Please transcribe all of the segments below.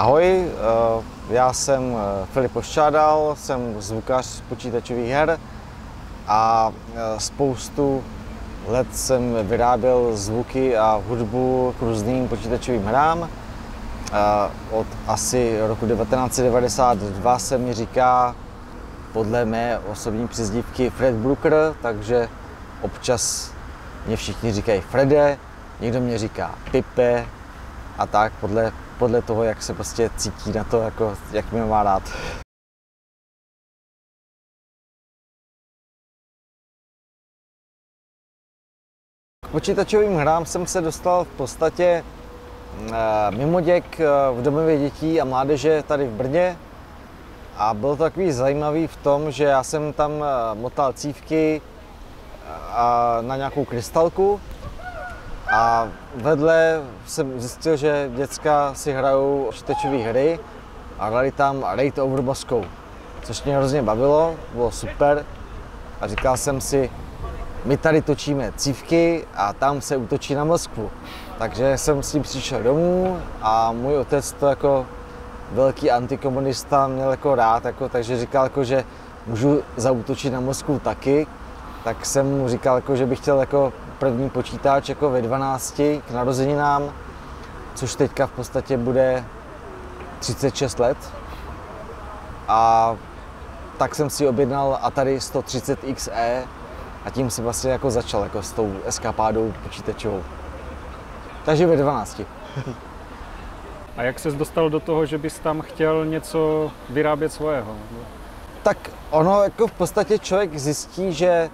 Ahoj, eh, já jsem eh, Filip Poščádal, jsem zvukař počítačových her a eh, spoustu let jsem vyráběl zvuky a hudbu k různým počítačovým hrám. Od asi roku 1992 se mi říká podle mé osobní přezdívky Fred Brooker, takže občas mě všichni říkají Frede, někdo mě říká Pipe a tak podle podle toho, jak se prostě cítí na to, jako, jak mě má rád. K počítačovým hrám jsem se dostal v podstatě eh, mimo děk eh, v domově dětí a mládeže tady v Brně. A bylo to takový zajímavý v tom, že já jsem tam eh, motal cívky na nějakou krystalku a vedle jsem zjistil, že děcka si hrajou počítačové hry a hrali tam Raid over Moscow, což mě hrozně bavilo, bylo super. A říkal jsem si, my tady točíme cívky a tam se útočí na Moskvu. Takže jsem s tím přišel domů a můj otec to jako velký antikomunista měl jako rád, jako, takže říkal, jako, že můžu zautočit na Moskvu taky. Tak jsem mu říkal, jako, že bych chtěl jako první počítač jako ve 12 k narozeninám, což teďka v podstatě bude 36 let. A tak jsem si objednal Atari 130 XE a tím se vlastně jako začal jako s tou eskapádou počítačovou. Takže ve 12. A jak ses dostal do toho, že bys tam chtěl něco vyrábět svého? Tak ono jako v podstatě člověk zjistí, že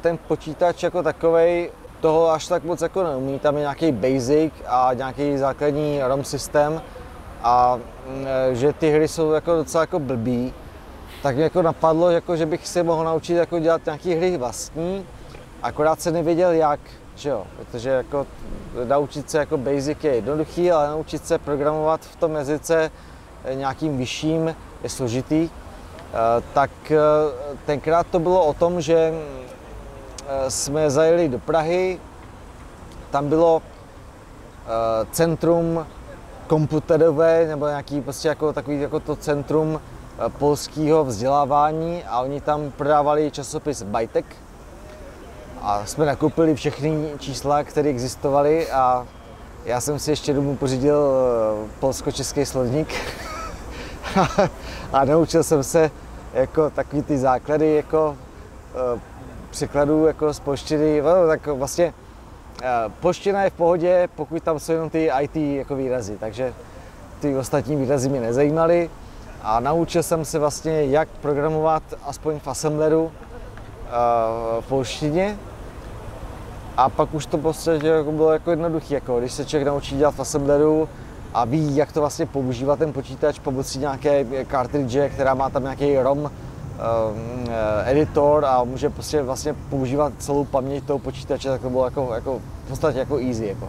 ten počítač jako takový toho až tak moc jako neumí, tam je nějaký basic a nějaký základní ROM systém. A mm, že ty hry jsou jako docela jako blbý, tak mě jako napadlo, jako, že bych si mohl naučit jako dělat nějaké hry vlastní, akorát se nevěděl jak, že jo, protože jako naučit se jako basic je jednoduchý, ale naučit se programovat v tom jazyce nějakým vyšším je složitý. Eh, tak eh, tenkrát to bylo o tom, že Eh, jsme zajeli do Prahy, tam bylo eh, centrum komputerové nebo nějaký prostě jako takový jako to centrum eh, polského vzdělávání a oni tam prodávali časopis Bajtek a jsme nakoupili všechny čísla, které existovaly a já jsem si ještě domů pořídil polsko-český slovník. A naučil jsem se jako takový ty základy jako překladů jako z polštiny, no, tak vlastně eh, polština je v pohodě, pokud tam jsou jenom ty IT jako výrazy, takže ty ostatní výrazy mě nezajímaly. A naučil jsem se vlastně, jak programovat aspoň v assembleru eh, v polštině. A pak už to prostě jako bylo jako jednoduché, jako když se člověk naučí dělat v assembleru a ví, jak to vlastně používat ten počítač pomocí nějaké cartridge, která má tam nějaký ROM, editor a může prostě vlastně používat celou paměť toho počítače, tak to bylo jako, jako v podstatě jako easy. Jako.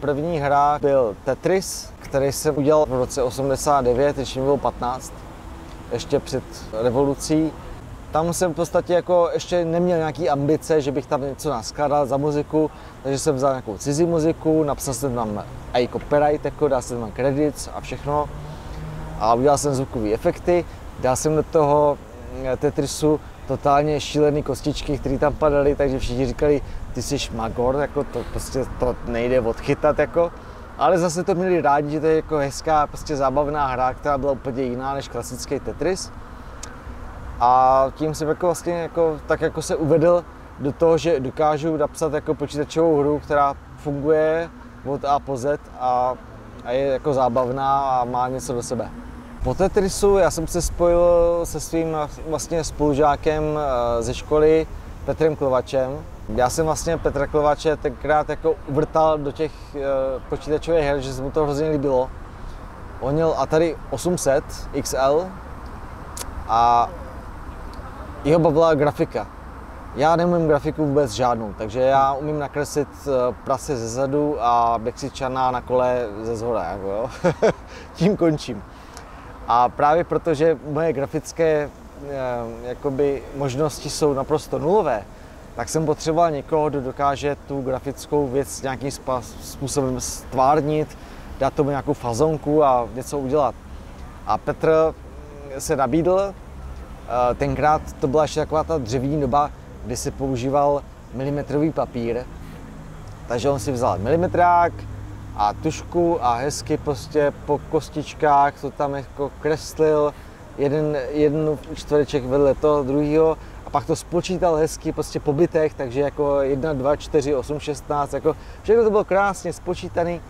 První hra byl Tetris, který jsem udělal v roce 89, když mi bylo 15, ještě před revolucí. Tam jsem v podstatě jako ještě neměl nějaký ambice, že bych tam něco naskládal za muziku, takže jsem vzal nějakou cizí muziku, napsal jsem tam i copyright, jako dal jsem tam credits a všechno. A udělal jsem zvukové efekty, dal jsem do toho Tetrisu totálně šílený kostičky, které tam padaly, takže všichni říkali, ty jsi magor, jako to prostě to nejde odchytat, jako. Ale zase to měli rádi, že to je jako hezká, prostě zábavná hra, která byla úplně jiná než klasický Tetris. A tím jsem jako vlastně jako, tak jako se uvedl do toho, že dokážu napsat jako počítačovou hru, která funguje od A po Z a, a je jako zábavná a má něco do sebe. Po Tetrisu já jsem se spojil se svým vlastně spolužákem eh, ze školy Petrem Klovačem. Já jsem vlastně Petra Klovače tenkrát jako uvrtal do těch eh, počítačových her, že se mu to hrozně líbilo. On měl Atari 800 XL a jeho bavila grafika. Já neumím grafiku vůbec žádnou, takže já umím nakreslit eh, prase ze zadu a Mexičana na kole ze zhora. Jako jo. Tím končím. A právě protože moje grafické eh, jakoby, možnosti jsou naprosto nulové, tak jsem potřeboval někoho, kdo dokáže tu grafickou věc nějakým způsobem stvárnit, dát tomu nějakou fazonku a něco udělat. A Petr se nabídl, tenkrát to byla ještě taková ta dřevění doba, kdy se používal milimetrový papír, takže on si vzal milimetrák a tušku a hezky prostě po kostičkách to tam jako kreslil, jeden, jeden čtvereček vedle toho druhého a pak to spočítal hezky prostě po bytech, takže jako 1, 2, 4, 8, 16, jako všechno to bylo krásně spočítaný.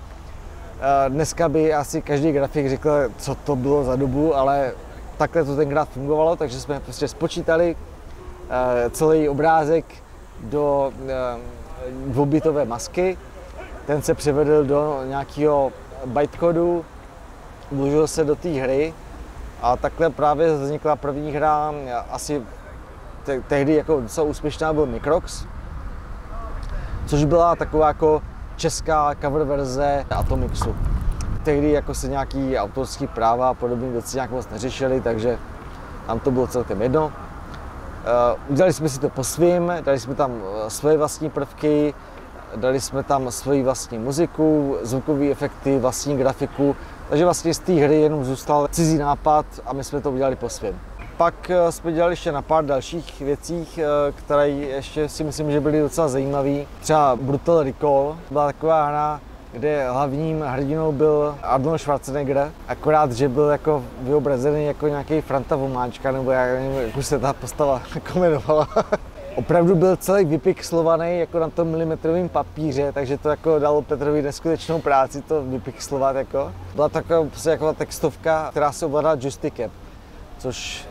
Dneska by asi každý grafik řekl, co to bylo za dobu, ale takhle to tenkrát fungovalo, takže jsme prostě spočítali eh, celý obrázek do eh, dvoubytové masky. Ten se převedl do nějakého bytecodu, vložil se do té hry a takhle právě vznikla první hra, asi te- tehdy jako docela úspěšná byl Microx, což byla taková jako česká cover verze Atomixu. Tehdy jako se nějaký autorský práva a podobně věci nějak moc neřešili, takže nám to bylo celkem jedno. Uh, udělali jsme si to po svým, dali jsme tam eh, svoje vlastní prvky, dali jsme tam svoji vlastní muziku, zvukové efekty, vlastní grafiku, takže vlastně z té hry jenom zůstal cizí nápad a my jsme to udělali po svém. Pak eh, jsme dělali ještě na pár dalších věcích, které ještě si myslím, že byly docela zajímavé. Třeba Brutal Recall byla taková hra, kde hlavním hrdinou byl Arnold Schwarzenegger, akorát, že byl jako vyobrazený jako nějaký Franta Vomáčka, nebo já nevím, jak už se ta postava jmenovala. Opravdu byl celý vypixlovaný jako na tom milimetrovém papíře, takže to jako dalo Petrovi neskutečnou práci to vypixlovat jako. Byla taková prostě jako textovka, která se ovládala joystickem, což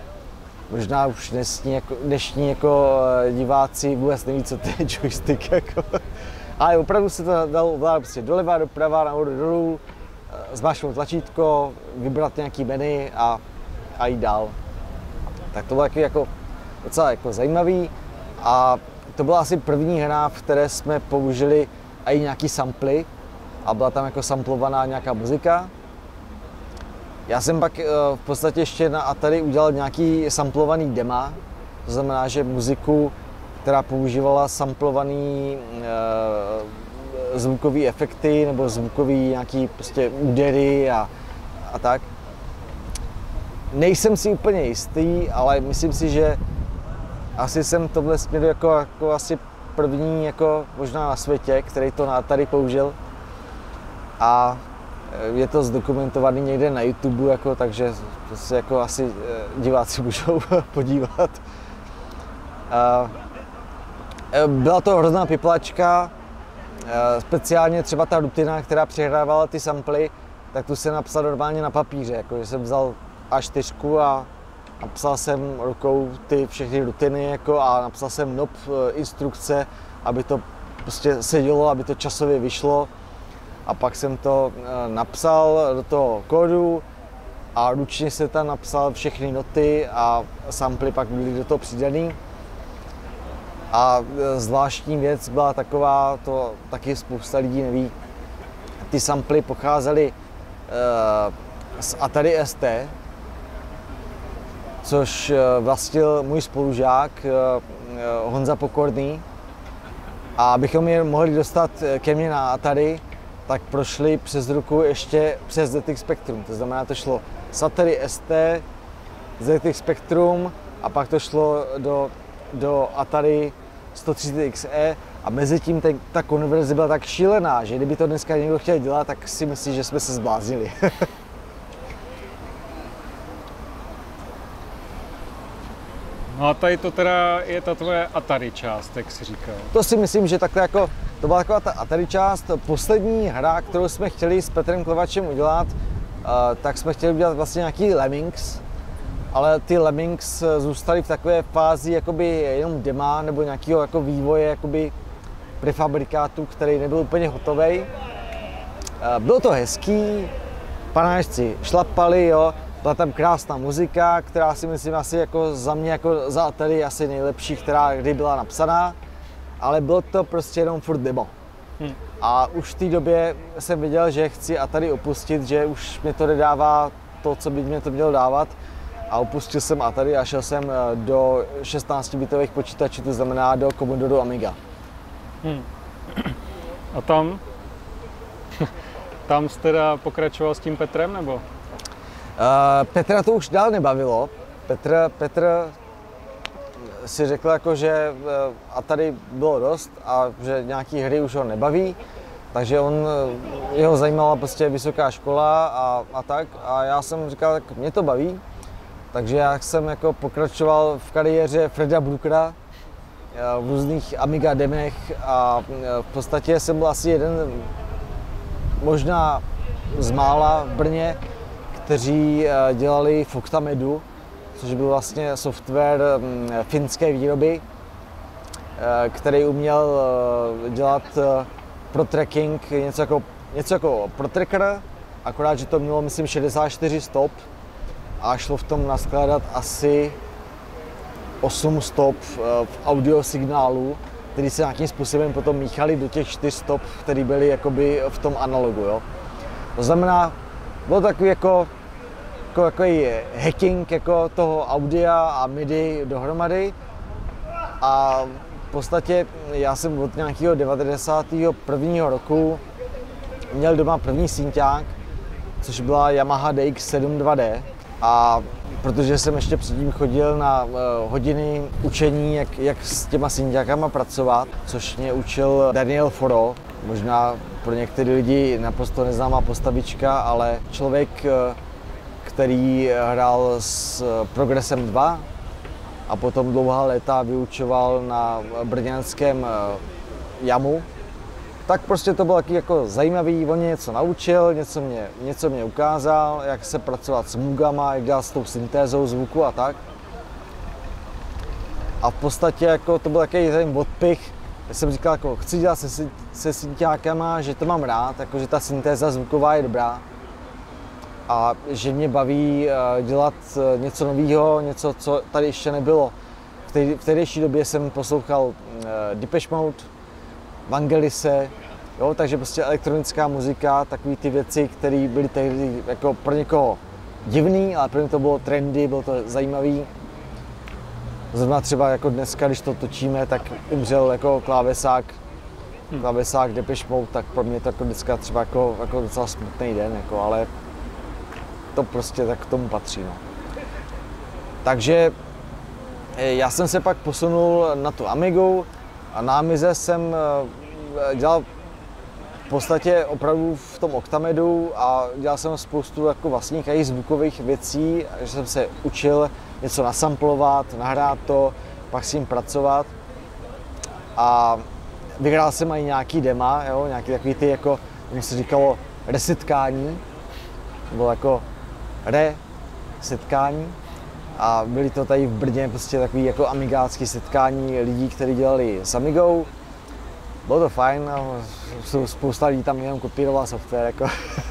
možná už dnešní jako, dnešní jako eh, diváci vůbec neví, co to je joystick. Jako. Ale opravdu se to dalo ovládat prostě doleva, doprava, nahoru, dolů, eh, zmáčknout tlačítko, vybrat nějaký menu a, a jít dál. Tak to bylo taky jako docela jako zajímavý a to byla asi první hra, v které jsme použili i nějaký samply a byla tam jako samplovaná nějaká muzika. Já jsem pak eh, v podstatě ještě na Atari udělal nějaký samplovaný dema, to znamená, že muziku která používala samplovaný e, zvukové efekty nebo zvukový nějaký prostě údery a, a tak. Nejsem si úplně jistý, ale myslím si, že asi jsem tohle směru jako, jako asi první jako možná na světě, který to tady použil. A eh, je to zdokumentovaný někde na YouTube, jako, takže se jako asi eh, diváci můžou podívat. A Eh, byla to hrozná piplačka, speciálně třeba ta rutina, která přehrávala ty samply, tak tu jsem napsal normálně na papíře, jako že jsem vzal A4 a napsal jsem rukou ty všechny rutiny jako a napsal jsem NOP eh, instrukce, aby to prostě sedělo, aby to časově vyšlo. A pak jsem to napsal do toho kódu a ručně se tam napsal všechny noty a samply pak byly do toho přidaný. A e, zvláštní věc byla taková, to taky spousta lidí neví, ty samply pocházely z Atari ST, což e, vlastnil můj spolužák uh, Honza Pokorný. A abychom je mohli dostat ke mně na Atari, tak prošli přes ruku ještě přes ZX Spectrum. To znamená, to šlo z Atari ST, ZX Spectrum a pak to šlo do, do Atari 130XE a mezi tím ten, ta konverze byla tak šílená, že kdyby to dneska někdo chtěl dělat, tak si myslí, že jsme se zbláznili. No a tady to teda je ta tvoje Atari část, jak jsi říkal. To si myslím, že takhle jako, to byla taková ta Atari část. Poslední hra, kterou jsme chtěli s Petrem Klevačem udělat, uh, tak jsme chtěli udělat vlastně nějaký Lemmings, ale ty Lemmings eh, zůstaly v takové fázi jakoby jenom dema nebo nějakého jako vývoje jakoby prefabrikátu, který nebyl úplně hotový. Eh, bylo to hezký, panáčci šlapali, jo, byla tam krásná muzika, která si myslím asi jako za mě jako za Atari asi nejlepší, která kdy byla napsaná, ale bylo to prostě jenom furt demo. Hmm. A už v té době jsem viděl, že chci Atari opustit, že už mě to nedává to, co by mě to mělo dávat a opustil jsem Atari a šel jsem eh, do 16-bitových počítačů, to znamená do Commodore Amiga. Hmm. A tam? tam jste teda pokračoval s tím Petrem, nebo? Uh, Petra to už dál nebavilo. Petr, Petr si řekl, jako, že uh, a tady bylo dost a že nějaký hry už ho nebaví, takže on, jeho zajímala prostě vysoká škola a, a tak. A já jsem říkal, tak mě to baví, takže já jsem jako pokračoval v kariéře Freda Brookera v různých Amiga demech a v podstatě jsem byl asi jeden možná z mála v Brně, kteří eh, dělali Foktamedu, což byl vlastně software mm, finské výroby, eh, který uměl eh, dělat pro tracking něco jako, něco jako pro tracker, akorát, že to mělo, myslím, 64 stop a šlo v tom naskládat asi 8 stop v audio signálu, který se nějakým způsobem potom míchali do těch 4 stop, které byly jakoby v tom analogu. Jo. To znamená, bylo takový jako, jako takový hacking jako toho audia a MIDI dohromady a v podstatě já jsem od nějakého 91. roku měl doma první synťák, což byla Yamaha DX7 2D a protože jsem ještě předtím chodil na uh, hodiny učení, jak, jak s těma synťákama pracovat, což mě učil Daniel Foro, možná pro některé lidi naprosto neznámá postavička, ale člověk, uh, který hrál s Progressem 2 a potom dlouhá léta vyučoval na brněnském uh, jamu, tak prostě to bylo taky jako zajímavý, on mě něco naučil, něco mě, něco mě ukázal, jak se pracovat s mugama, jak dělat s tou syntézou zvuku a tak. A v podstatě jako to byl takový ten odpich, já jsem říkal, jako, chci dělat se, se synťákama, že to mám rád, jako, že ta syntéza zvuková je dobrá a že mě baví eh, dělat eh, něco nového, něco, co tady ještě nebylo. V, té, v tehdejší době jsem poslouchal uh, Depeche Mode, Vangelise, jo, takže prostě elektronická muzika, takové ty věci, které byly tehdy jako pro někoho divný, ale pro mě to bylo trendy, bylo to zajímavý. Zrovna třeba jako dneska, když to točíme, tak umřel jako klávesák, hmm. klávesák Depeche Mode, tak pro mě to jako dneska třeba jako, jako docela smutný den, jako, ale to prostě tak k tomu patří. No. Takže eh, já jsem se pak posunul na tu Amigu a na Amize jsem eh, dělal v podstatě opravdu v tom Octamedu a dělal jsem spoustu jako vlastních i zvukových věcí, že jsem se učil něco nasamplovat, nahrát to, pak s tím pracovat. A vyhrál jsem i nějaký dema, jo, nějaký takový ty jako, jak se říkalo, resetkání. Bylo jako re setkání. A byly to tady v Brně prostě takový jako amigácký setkání lidí, kteří dělali s Amigou bylo to fajn, no, spousta lidí tam jenom kopíroval software, jako,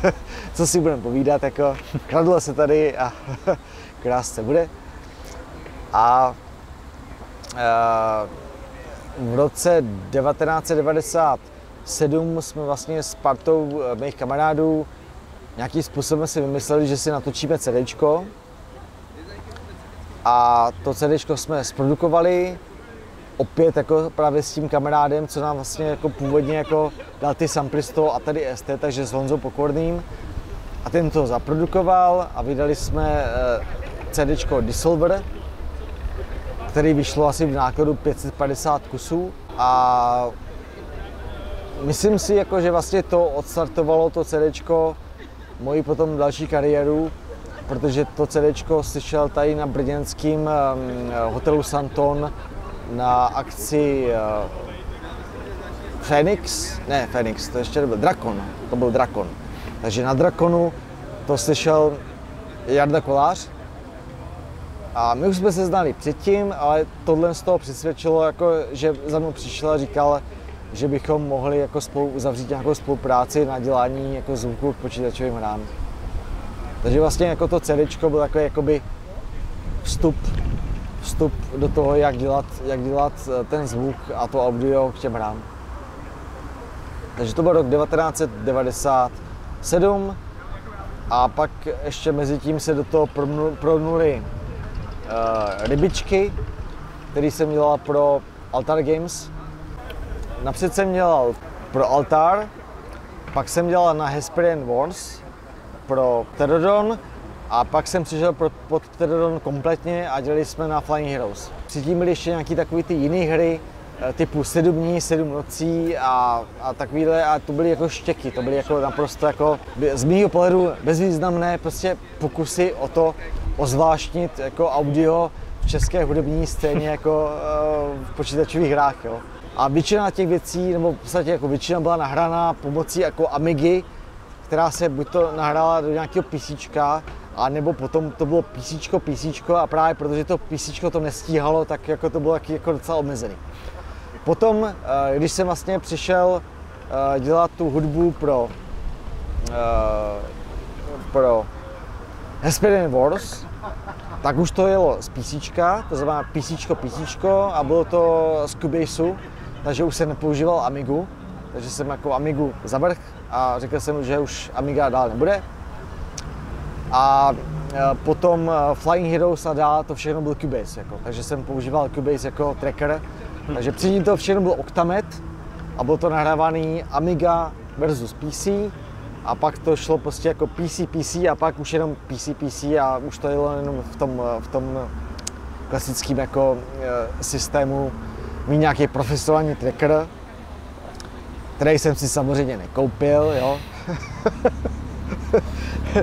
co si budeme povídat, jako, kradlo se tady a krásce bude. A, a v roce 1997 jsme vlastně s partou eh, mých kamarádů nějakým způsobem si vymysleli, že si natočíme CD. A to CD jsme zprodukovali, opět jako právě s tím kamarádem, co nám vlastně jako původně jako dal ty samply z toho a tady ST, takže s Honzou Pokorným. A ten to zaprodukoval a vydali jsme eh, CD Dissolver, který vyšlo asi v nákladu 550 kusů a myslím si, jako, že vlastně to odstartovalo to CD moji potom další kariéru, protože to CD slyšel tady na brněnském hotelu Santon na akci Phoenix, ne Phoenix, to ještě nebyl Drakon, to byl Drakon. Takže na Drakonu to slyšel Jarda Kolář a my už jsme se znali předtím, ale tohle z toho přesvědčilo, jako, že za mnou přišel a říkal, že bychom mohli jako spolu uzavřít nějakou spolupráci na dělání jako zvuku k počítačovým hrám. Takže vlastně jako to CD byl takový jakoby vstup vstup do toho, jak dělat, jak dělat eh, ten zvuk a to audio k těm hrám. Takže to byl rok 1997 a pak ještě mezi tím se do toho pronuli uh, rybičky, který jsem dělal pro Altar Games. Napřed jsem dělal pro Altar Pak jsem dělal na Hesperian Wars pro Pterodon a pak jsem přišel pro, pod Pterodon kompletně a dělali jsme na Flying Heroes. Předtím byly ještě nějaké takové ty jiné hry, eh, typu sedm dní, sedm nocí a, a takovýhle a to byly jako štěky, to byly jako naprosto jako z mého pohledu bezvýznamné prostě pokusy o to ozvláštnit jako audio v české hudební scéně jako uh, v počítačových hrách. Jo. A většina těch věcí, nebo v podstatě jako většina byla nahraná pomocí jako Amigy, která se buď to nahrála do nějakého písíčka, a nebo potom to bylo písíčko, písíčko a právě protože to písíčko to nestíhalo, tak jako to bylo jako docela omezený. Potom, eh, když jsem vlastně přišel eh, dělat tu hudbu pro, pro Hesperian Wars, tak už to jelo z písíčka, to znamená písíčko, písíčko a bylo to z Cubaseu, takže už se nepoužíval Amigu, takže jsem jako Amigu zavrch a řekl jsem, že už Amiga dál nebude. A e, potom e, Flying Heroes a dál to všechno byl Cubase, jako, takže jsem používal Cubase jako tracker. Takže předtím to všechno byl Octamet a bylo to nahrávaný Amiga versus PC a pak to šlo prostě jako PC, PC a pak už jenom PC, PC a už to jelo jenom v tom, v tom klasickém jako e, systému mít nějaký profesionální tracker, který jsem si samozřejmě nekoupil, jo.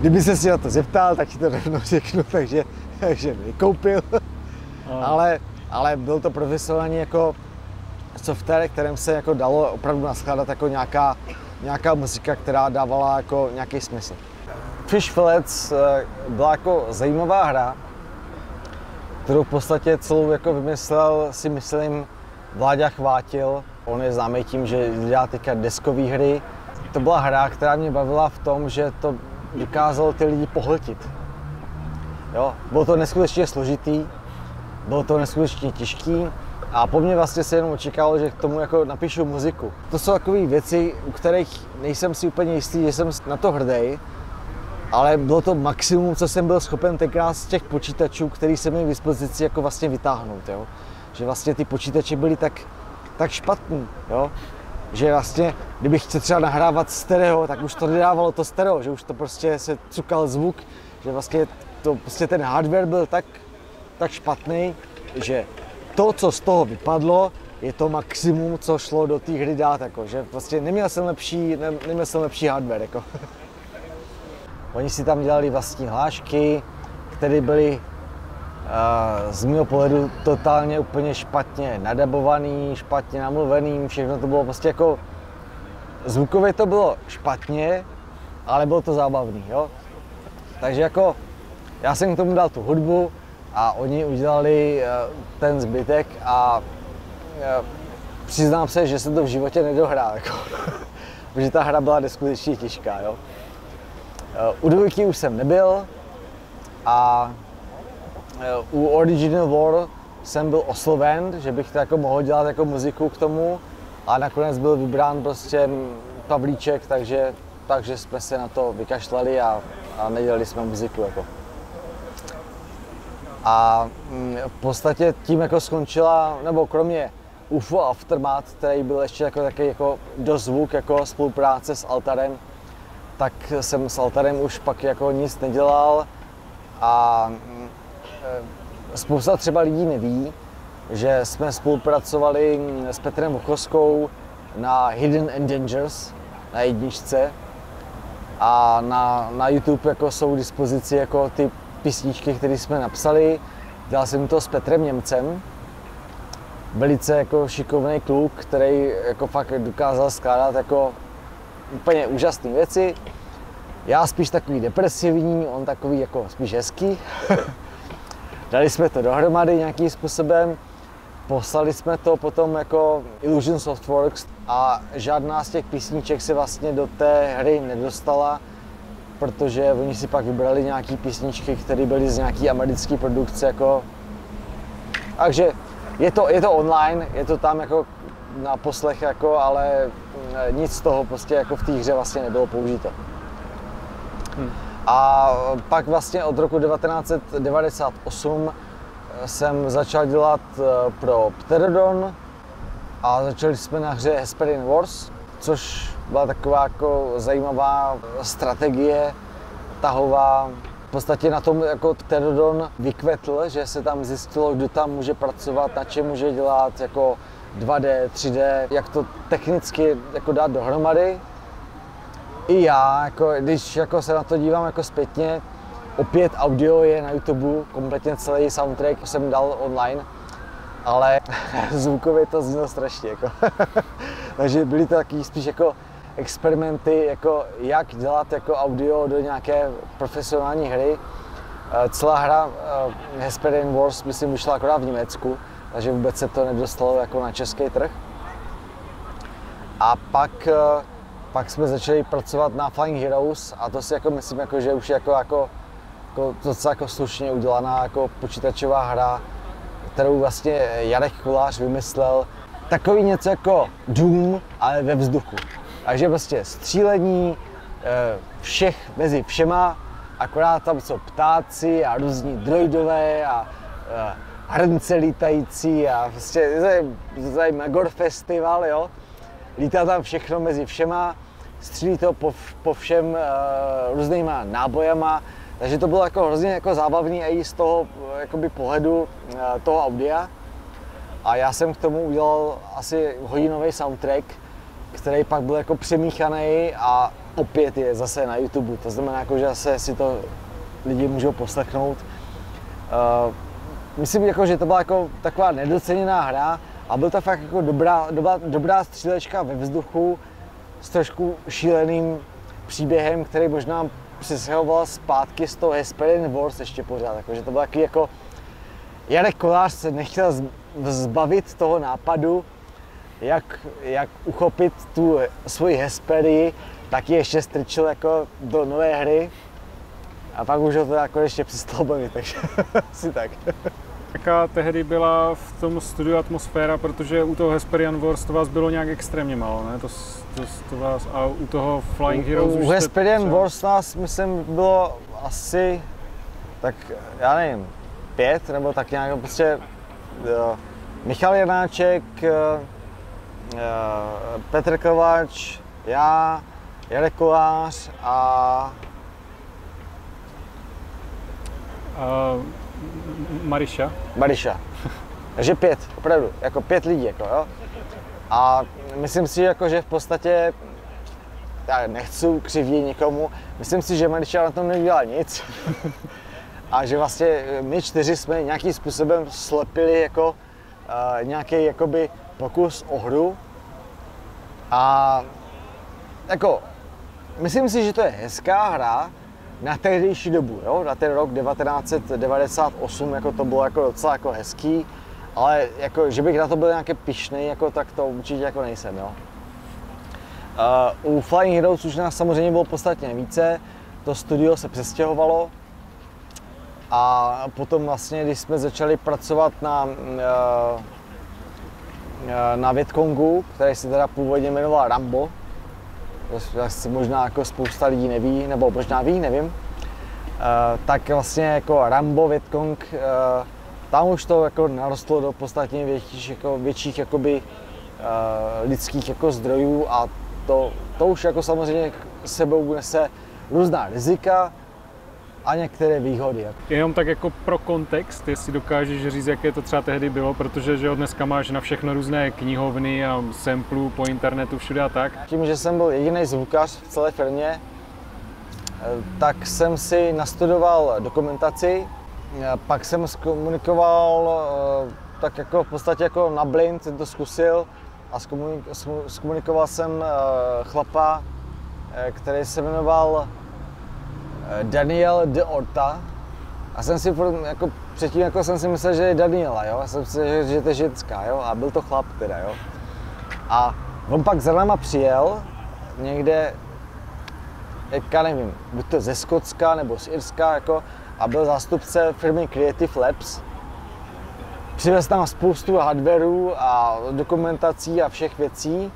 Kdyby se si na to zeptal, tak ti to rovnou řeknu, takže, takže nekoupil. ale, ale byl to profesionální jako software, kterým se jako dalo opravdu naskládat jako nějaká, nějaká muzika, která dávala jako nějaký smysl. Fish Fillets eh, byla jako zajímavá hra, kterou v podstatě celou jako vymyslel si myslím Vláďa Chvátil. On je známý tím, že dělá teďka deskové hry. To byla hra, která mě bavila v tom, že to dokázalo ty lidi pohltit. Jo, bylo to neskutečně složitý, bylo to neskutečně těžký a po mně vlastně se jenom očekávalo, že k tomu jako napíšu muziku. To jsou takové věci, u kterých nejsem si úplně jistý, že jsem na to hrdý, ale bylo to maximum, co jsem byl schopen tenkrát z těch počítačů, který jsem měl k dispozici jako vlastně vytáhnout, jo. Že vlastně ty počítače byly tak, tak špatný, jo. Že vlastně, kdybych chtěl třeba nahrávat stereo, tak už to nedávalo to stereo, že už to prostě se cukal zvuk, že vlastně to, prostě ten hardware byl tak, tak špatný, že to, co z toho vypadlo, je to maximum, co šlo do té hry dát, jako, že prostě neměl jsem lepší, ne, neměl jsem lepší hardware, jako. Oni si tam dělali vlastní hlášky, které byly uh, z mého pohledu totálně úplně špatně nadabovaný, špatně namluvený, všechno to bylo prostě jako zvukově to bylo špatně, ale bylo to zábavný, jo. Takže jako já jsem k tomu dal tu hudbu a oni udělali uh, ten zbytek a uh, přiznám se, že se to v životě nedohrál, jako. protože ta hra byla neskutečně těžká, jo. U dvojky už jsem nebyl a u Original War jsem byl osloven, že bych to jako mohl dělat jako muziku k tomu a nakonec byl vybrán prostě Pavlíček, takže, takže jsme se na to vykašlali a, a nedělali jsme muziku. Jako. A mm, v podstatě tím jako skončila, nebo kromě UFO Aftermath, který byl ještě jako takový jako dozvuk jako spolupráce s Altarem, tak jsem s Altarem už pak jako nic nedělal a e, spousta třeba lidí neví, že jsme spolupracovali s Petrem Vochoskou na Hidden Endangers na jedničce a na, na YouTube jako jsou k dispozici jako ty písničky, které jsme napsali. Dělal jsem to s Petrem Němcem, velice jako šikovný kluk, který jako fakt dokázal skládat jako úplně úžasné věci. Já spíš takový depresivní, on takový jako spíš hezký. Dali jsme to dohromady nějakým způsobem, poslali jsme to potom jako Illusion Softworks a žádná z těch písniček se vlastně do té hry nedostala, protože oni si pak vybrali nějaký písničky, které byly z nějaký americké produkce jako takže je to, je to online, je to tam jako na poslech, jako, ale mm, nic z toho prostě jako v té hře vlastně nebylo použito. Hmm. A pak vlastně od roku 1998 jsem začal dělat eh, pro Pterodon a začali jsme na hře Hesperian Wars, což byla taková jako zajímavá strategie tahová. V podstatě na tom jako Pterodon vykvetl, že se tam zjistilo, kdo tam může pracovat, na čem může dělat, jako 2D, 3D, jak to technicky jako dát dohromady. I já, jako, když jako se na to dívám jako zpětně, opět audio je na YouTube, kompletně celý soundtrack jsem dal online, ale zvukově to znělo strašně. Jako. Takže byly to taky spíš jako experimenty, jako jak dělat jako audio do nějaké profesionální hry. Eh, celá hra eh, Hesperian Wars, myslím, vyšla akorát v Německu, takže vůbec se to nedostalo jako na český trh. A pak, eh, pak jsme začali pracovat na Flying Heroes a to si jako myslím, jako, že už je jako, jako, jako docela jako slušně udělaná jako počítačová hra, kterou vlastně Jarek Kulář vymyslel. Takový něco jako Doom, ale ve vzduchu. Takže prostě střílení eh, všech mezi všema, akorát tam jsou ptáci a různí droidové a eh, hrnce lítající a prostě je Megor festival, jo. Lítá tam všechno mezi všema, střílí to po, po všem uh, různýma nábojama, takže to bylo jako hrozně jako zábavný i z toho jakoby pohledu uh, toho audia. A já jsem k tomu udělal asi hodinový soundtrack, který pak byl jako přemíchaný a opět je zase na YouTube. To znamená, jako, že zase si to lidi můžou poslechnout. Uh, myslím, jako, že to byla jako taková nedoceněná hra a byl to fakt jako dobrá, dobrá, dobrá střílečka ve vzduchu s trošku šíleným příběhem, který možná přesahoval zpátky z toho Hesperian Wars ještě pořád. Jako, že to bylo takový jako Jarek Kolář se nechtěl zbavit toho nápadu, jak, jak uchopit tu svoji Hesperii, tak ji ještě strčil jako do nové hry a pak už ho to jako ještě přestalo bavit, takže si tak. Jaká tehdy byla v tom studiu atmosféra, protože u toho Hesperian Wars to vás bylo nějak extrémně málo, ne? To, to, to vás, a u toho Flying Heroes U, u Hesperian třeba... Wars nás, myslím, bylo asi, tak já nevím, pět, nebo tak nějak prostě jo, Michal Janáček, uh, Petr Kováč, já, Jarek Kolář a... Uh, Mariša. Mariša. Takže pět, opravdu, jako pět lidí, jako jo. A myslím si, jako, že v podstatě, já nechci křivdit nikomu, myslím si, že Mariša na tom nedělal nic. a že vlastně my čtyři jsme nějakým způsobem slepili jako uh, nějaký jakoby pokus o hru. A jako, myslím si, že to je hezká hra, na tehdejší dobu, jo? na ten rok 1998, jako to bylo jako docela jako hezký, ale jako, že bych na to byl nějaký pišný, jako, tak to určitě jako nejsem. Jo? Uh, u Flying Heroes už nás samozřejmě bylo podstatně více, to studio se přestěhovalo a potom vlastně, když jsme začali pracovat na, uh, na Vietkongu, který se teda původně jmenoval Rambo, asi možná jako spousta lidí neví, nebo možná ví, nevím, uh, tak vlastně jako Rambo, Vietcong, uh, tam už to jako narostlo do podstatně větších, jako, větších jakoby, lidských jako zdrojů a to, to už jako samozřejmě sebou nese různá rizika, a některé výhody. Jenom tak jako pro kontext, jestli dokážeš říct, jaké to třeba tehdy bylo, protože že od dneska máš na všechno různé knihovny a samplů po internetu všude a tak. Tím, že jsem byl jediný zvukař v celé firmě, eh, tak jsem si nastudoval dokumentaci, eh, pak jsem zkomunikoval eh, tak jako v podstatě jako na blind, jsem to zkusil a zkomunikoval jsem chlapa, který se jmenoval Daniel de Orta. A jsem si jako, předtím jako jsem si myslel, že je Daniela, jo? Já jsem si myslel, že, je to ženská, jo? A byl to chlap teda, jo? A on pak za náma přijel někde, já nevím, buď to ze Skotska nebo z Irska, jako, a byl zástupce firmy Creative Labs. Přivez tam spoustu hardwareů a dokumentací a všech věcí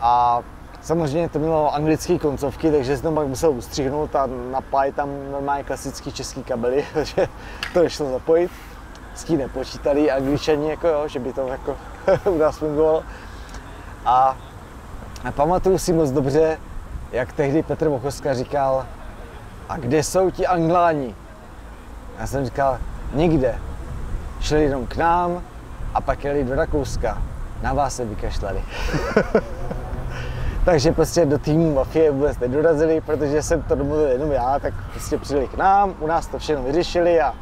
a Samozřejmě to mělo anglické koncovky, takže jsem to pak musel ustřihnout a napájet tam normálně klasický český kabely, takže to nešlo zapojit. S tím nepočítali angličani, jako jo, že by to jako u nás fungovalo. A A pamatuju si moc dobře, jak tehdy Petr Vochoska říkal, a kde jsou ti angláni? Já jsem říkal, nikde. Šli jenom k nám a pak jeli do Rakouska. Na vás se vykašlali. Takže prostě do týmu mafie vůbec nedorazili, protože jsem to domluvil jenom já, tak prostě přijeli k nám, u nás to všechno vyřešili a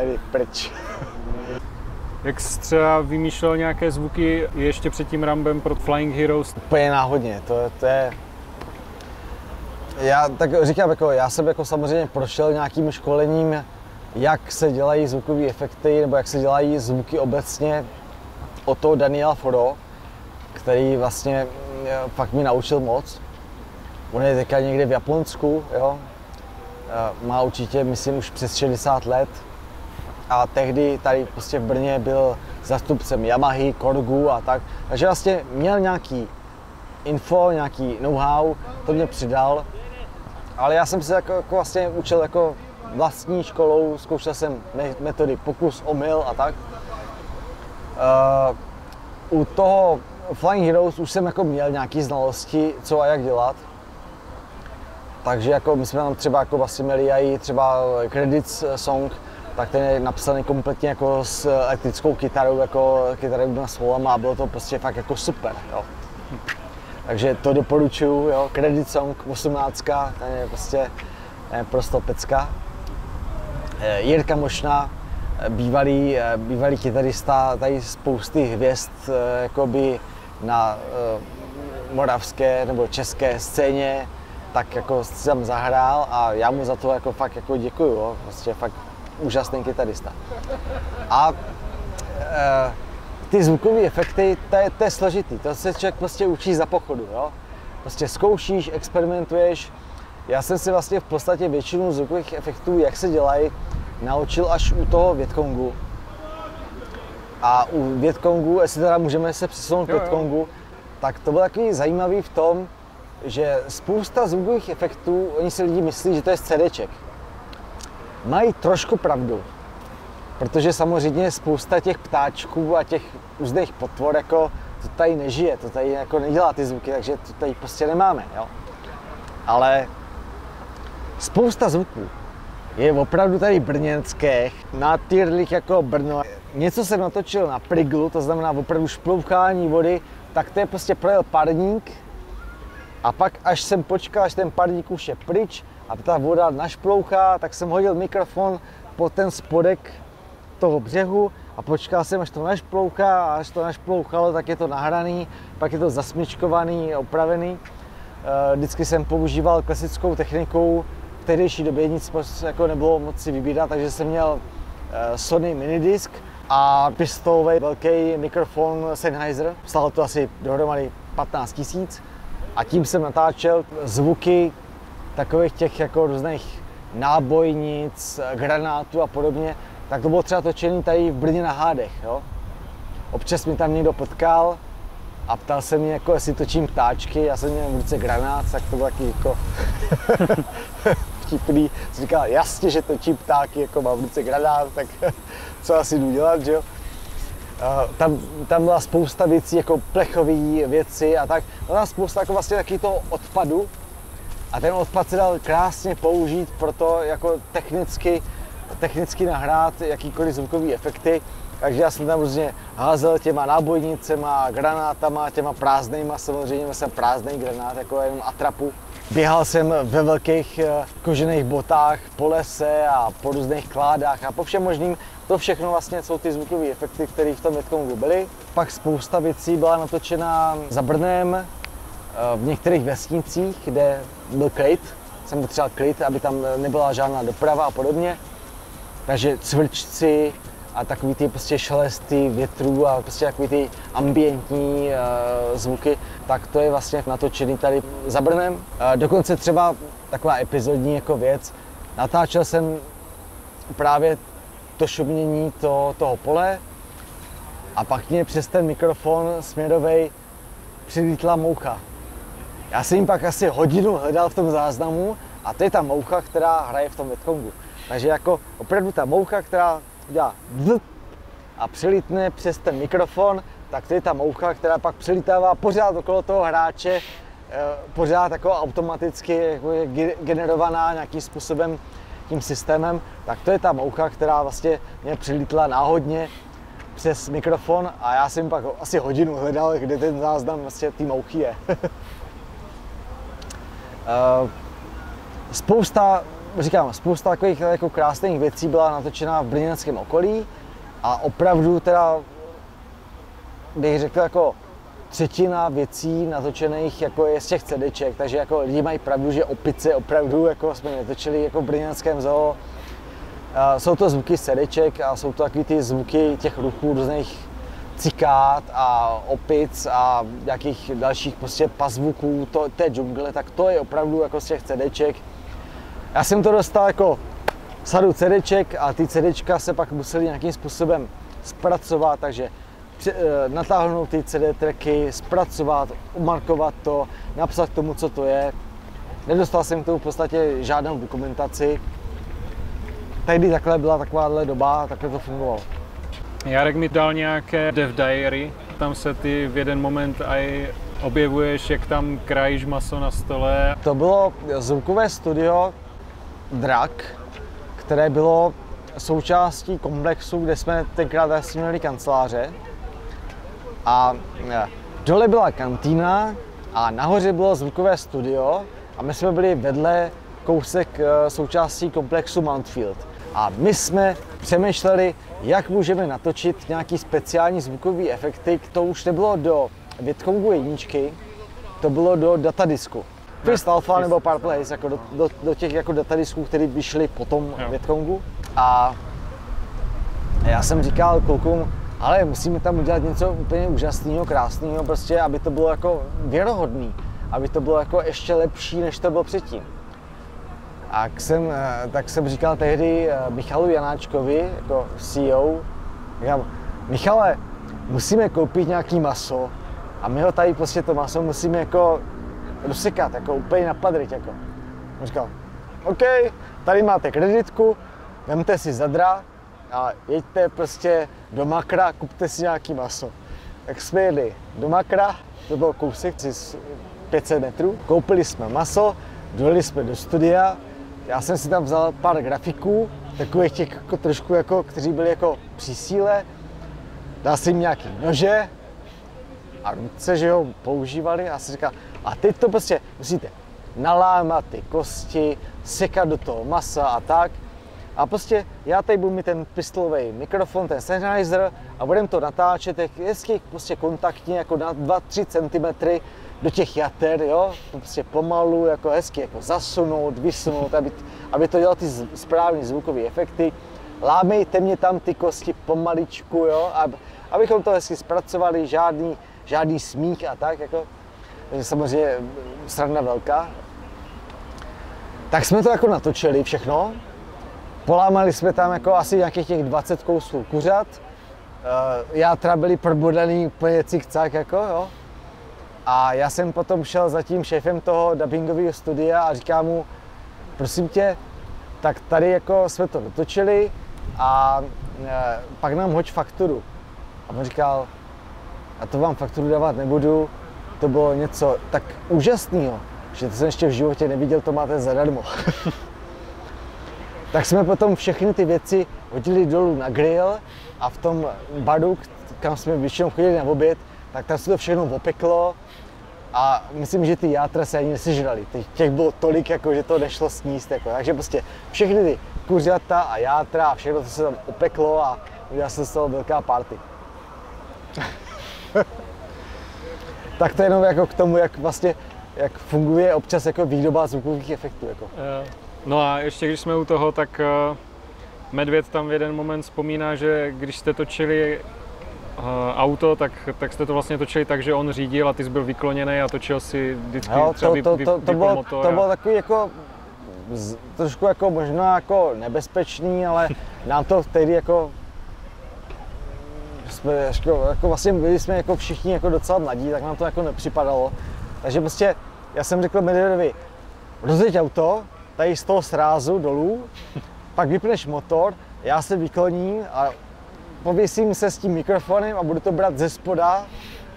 jeli pryč. Jak jsi třeba vymýšlel nějaké zvuky ještě před tím Rambem pro Flying Heroes? Úplně náhodně, to, to je... Já tak říkám, jako, já jsem jako samozřejmě prošel nějakým školením, jak se dělají zvukové efekty, nebo jak se dělají zvuky obecně od toho Daniela Foro, který vlastně fakt mi naučil moc. On je teďka někde v Japonsku, jo. Má určitě, myslím, už přes 60 let. A tehdy tady prostě v Brně byl zastupcem Yamahy, Korgu a tak. Takže vlastně měl nějaký info, nějaký know-how, to mě přidal. Ale já jsem se jako, jako vlastně učil jako vlastní školou, zkoušel jsem metody pokus, omyl a tak. Uh, u toho Flying Heroes už jsem jako měl nějaké znalosti, co a jak dělat. Takže jako my jsme tam třeba jako vlastně měli i třeba Credits song, tak ten je napsaný kompletně jako s elektrickou kytarou, jako kytarou s volama a bylo to prostě fakt jako super, jo. Takže to doporučuju, jo, Credit Song 18, ten je prostě je prostě pecka. Eh, Jirka Mošna, bývalý, eh, bývalý kytarista, tady spousty hvězd, eh, jakoby na moravské nebo české scéně, tak jako jsem zahrál a já mu za to jako fakt jako děkuju, jo. prostě fakt úžasný kytarista. A e, ty zvukové efekty, to je, to je složitý, to se člověk prostě učí za pochodu, jo. Prostě zkoušíš, experimentuješ. Já jsem si vlastně v podstatě většinu zvukových efektů, jak se dělají, naučil až u toho Větkongu. A u Větkongu, jestli teda můžeme se přesunout k Větkongu, tak to bylo takový zajímavý v tom, že spousta zvukových efektů, oni si lidi myslí, že to je z CDček. Mají trošku pravdu, protože samozřejmě spousta těch ptáčků a těch úzdných potvor jako to tady nežije, to tady jako nedělá ty zvuky, takže to tady prostě nemáme, jo. Ale spousta zvuků je opravdu tady brněnských, na tyrlich jako Brno. Něco jsem natočil na priglu, to znamená opravdu šploukání vody, tak to je prostě projel parník a pak až jsem počkal, až ten parník už je pryč a ta voda našplouchá, tak jsem hodil mikrofon po ten spodek toho břehu a počkal jsem, až to našplouchá a až to našplouchalo, tak je to nahraný, pak je to zasmičkovaný, opravený. Eh, vždycky jsem používal klasickou techniku, tehdejší době nic jako nebylo moc si vybírat, takže jsem měl eh, Sony minidisk a pistolový velký mikrofon Sennheiser. Stalo to asi dohromady 15 tisíc a tím jsem natáčel zvuky takových těch jako různých nábojnic, granátů a podobně, tak to bylo třeba točený tady v Brně na Hádech. Jo? Občas mi tam někdo potkal a ptal se mě, jako, jestli točím ptáčky, já jsem měl v ruce granát, tak to bylo taky jako vtipný. Jsem říkal, jasně, že točím ptáky, jako mám v ruce granát, tak co asi jdu dělat, že jo? tam, tam byla spousta věcí, jako plechové věci a tak. Byla spousta jako vlastně taky toho odpadu, a ten odpad se dal krásně použít pro to jako technicky, technicky nahrát jakýkoliv zvukový efekty. Takže já jsem tam různě házel těma nábojnicema, granátama, těma prázdnýma, samozřejmě jsem prázdný granát, jako jenom atrapu. Běhal jsem ve velkých eh, kožených botách po lese a po různých kládách a po všem možným. To všechno vlastně jsou ty zvukové efekty, které v tom Větkongu byly. Pak spousta věcí byla natočena za Brnem, v některých vesnicích, kde byl klid, jsem potřeboval klid, aby tam nebyla žádná doprava a podobně. Takže cvrčci a takový ty prostě šelesty větrů a prostě takový ty ambientní uh, zvuky, tak to je vlastně natočený tady za Brnem. Uh, dokonce třeba taková epizodní jako věc, natáčel jsem právě to šumění to, toho pole a pak mě přes ten mikrofon směrovej přilítla moucha. Já jsem jim pak asi hodinu hledal v tom záznamu a to je ta moucha, která hraje v tom Vietkongu. Takže jako opravdu ta moucha, která dělá a přilítne přes ten mikrofon, tak to je ta moucha, která pak přilítává pořád okolo toho hráče, eh, pořád jako automaticky jako je generovaná nějakým způsobem tím systémem, tak to je ta moucha, která vlastně mě přilítla náhodně přes mikrofon a já jsem pak asi hodinu hledal, kde ten záznam vlastně té mouchy je. Eh, spousta, říkám, spousta takových jako krásných věcí byla natočena v brněnském okolí a opravdu teda bych řekl jako třetina věcí natočených jako je z těch CDček, takže jako lidi mají pravdu, že opice opravdu jako jsme netočili jako v brněnském zoo. Jsou to zvuky sedeček a jsou to takový ty zvuky těch ruchů různých cikát a opic a nějakých dalších prostě pazvuků to, té džungle, tak to je opravdu jako z těch CDček. Já jsem to dostal jako sadu CDček a ty CDčka se pak museli nějakým způsobem zpracovat, takže eh, natáhnout ty CD tracky, zpracovat, umarkovat to, napsat k tomu, co to je. Nedostal jsem k tomu v podstatě žádnou dokumentaci. Tehdy takhle byla takováhle doba, takhle to fungovalo. Jarek mi dal nějaké dev diary, tam se ty v jeden moment aj objevuješ, jak tam krajíš maso na stole. To bylo zvukové studio Drak, které bylo součástí komplexu, kde jsme tenkrát asi měli kanceláře. A e, dole byla kantýna a nahoře bylo zvukové studio a my jsme byli vedle kousek e, součástí komplexu Mountfield. A my jsme přemýšleli, jak můžeme natočit nějaký speciální zvukový efekty. To už nebylo do Vitkongu jedničky, to bylo do datadisku. Fist Alpha nebo Parplace, jako do, do, do, těch jako datadisků, které vyšly potom jo. Vitkongu. A já jsem říkal klukům, ale musíme tam udělat něco úplně úžasného, krásného, prostě, aby to bylo jako věrohodný, aby to bylo jako ještě lepší, než to bylo předtím. A jsem, eh, tak jsem říkal tehdy eh, Michalu Janáčkovi, jako CEO, říkám, Michale, musíme koupit nějaký maso a my ho tady prostě to maso musíme jako rozsekat, jako úplně napadrit, jako. On říkal, OK, tady máte kreditku, vemte si zadra a jeďte prostě do makra, kupte si nějaký maso. Tak jsme jeli do makra, to byl kousek z 500 metrů, koupili jsme maso, dojeli jsme do studia, já jsem si tam vzal pár grafiků, takových těch jako trošku jako, kteří byli jako při síle, dal jsem jim nějaký nože a ruce, že jo, používali a si říkal, a teď to prostě musíte nalámat ty kosti, sekat do toho masa a tak. A prostě já tady budu mít ten pistolový mikrofon, ten Sennheiser a budeme to natáčet hezky prostě kontaktně jako na 2-3 cm do těch jater, jo, to prostě pomalu, jako hezky jako zasunout, vysunout, aby, aby to dělalo ty správné zvukové efekty. Lámejte mě tam ty kosti pomaličku, jo, ab, abychom to hezky zpracovali, žádný, žádný smích a tak, jako. Takže samozřejmě sranda velká. Tak jsme to jako natočili všechno. Polámali jsme tam jako asi nějakých těch 20 kousů kuřat. Uh, játra byly probodaný úplně cik jako jo. A já jsem potom šel za tím šéfem toho dubbingového studia a říkám mu, prosím tě, tak tady jako jsme to dotočili a e, pak nám hoď fakturu. A on říkal, a to vám fakturu dávat nebudu, to bylo něco tak úžasného, že to jsem ještě v životě neviděl, to máte zadarmo. tak jsme potom všechny ty věci hodili dolů na grill a v tom baru, kam jsme většinou chodili na oběd, tak tam se to všechno opeklo a myslím, že ty játra se ani nesežrali. Těch bylo tolik, jako, že to nešlo sníst. Jako. Takže prostě všechny ty kuřata a játra a všechno, co se tam opeklo a udělal se z toho velká party. tak to je jenom jako k tomu, jak vlastně jak funguje občas jako výroba zvukových efektů. Jako. No a ještě když jsme u toho, tak uh, Medvěd tam v jeden moment vzpomíná, že když jste točili uh, auto, tak, tak jste to vlastně točili tak, že on řídil a ty jsi byl vykloněný a točil si vždycky jo, třeba to, to, to, to, bylo, motor. To bylo takový jako z, trošku jako možná jako nebezpečný, ale nám to tehdy jako jsme jako, jako vlastně byli jsme jako všichni jako docela mladí, tak nám to jako nepřipadalo. Takže prostě já jsem řekl Medvedovi, rozjeď auto, tady z toho srázu dolů, pak vypneš motor, já se vykloním a pověsím se s tím mikrofonem a budu to brát ze spoda,